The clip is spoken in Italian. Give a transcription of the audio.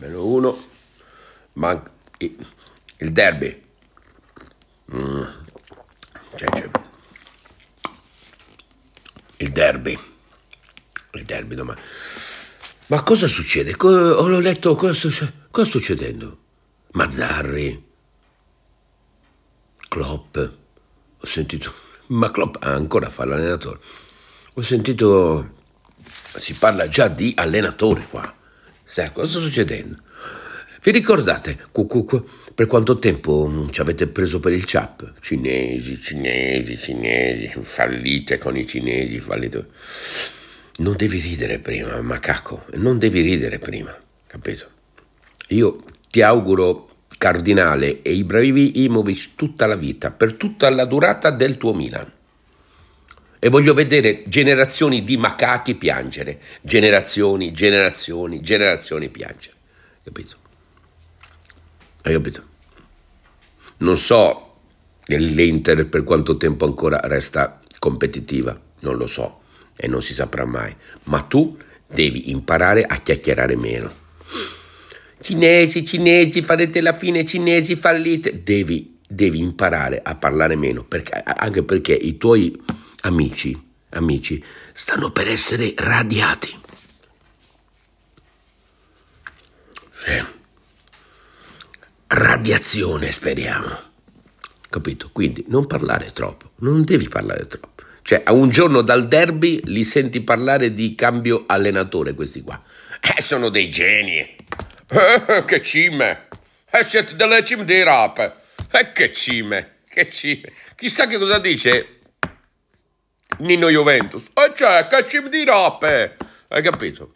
meno uno, manca il derby. Mm. Cioè, cioè. Il derby. Il derby domani. Ma cosa succede? Co- ho letto cosa, cosa sta succedendo? Mazzarri, Klopp, ho sentito, ma Klopp ancora fa l'allenatore. Ho sentito, si parla già di allenatore qua. Sai, cosa sta succedendo? Vi ricordate per quanto tempo ci avete preso per il CHAP? Cinesi, cinesi, cinesi, fallite con i cinesi, fallite. Non devi ridere prima, macaco, non devi ridere prima, capito? Io ti auguro Cardinale e Ibrahimovic tutta la vita, per tutta la durata del tuo Milan. E voglio vedere generazioni di macachi piangere, generazioni, generazioni, generazioni piangere. Capito? Hai capito? Non so l'Inter per quanto tempo ancora resta competitiva, non lo so e non si saprà mai, ma tu devi imparare a chiacchierare meno. Cinesi, cinesi, farete la fine, cinesi, fallite. Devi, devi imparare a parlare meno, perché, anche perché i tuoi amici, amici, stanno per essere radiati. Sì. Radiazione, speriamo. Capito? Quindi non parlare troppo, non devi parlare troppo. Cioè, a un giorno dal derby li senti parlare di cambio allenatore, questi qua. Eh, sono dei geni. Eh, che cime. Eh, siete delle cime di rap. Eh, che cime. Che cime. Chissà che cosa dice Nino Juventus. Eh, cioè, che cime di rap. Hai capito?